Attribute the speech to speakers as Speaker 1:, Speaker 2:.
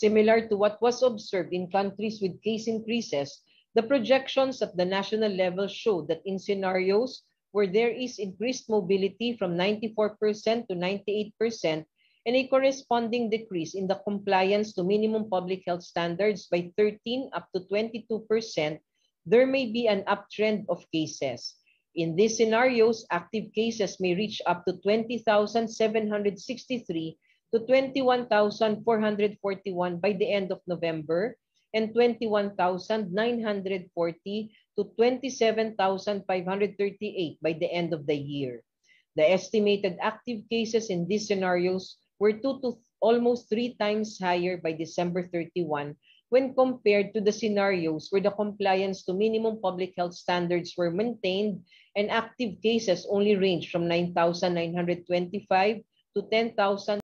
Speaker 1: Similar to what was observed in countries with case increases, the projections at the national level show that in scenarios where there is increased mobility from 94% to 98% and a corresponding decrease in the compliance to minimum public health standards by 13 up to 22%, there may be an uptrend of cases. In these scenarios, active cases may reach up to 20,763 to 21,441 by the end of November and 21,940 to 27,538 by the end of the year. The estimated active cases in these scenarios were two to almost three times higher by December 31 when compared to the scenarios where the compliance to minimum public health standards were maintained and active cases only ranged from 9,925 to 10,239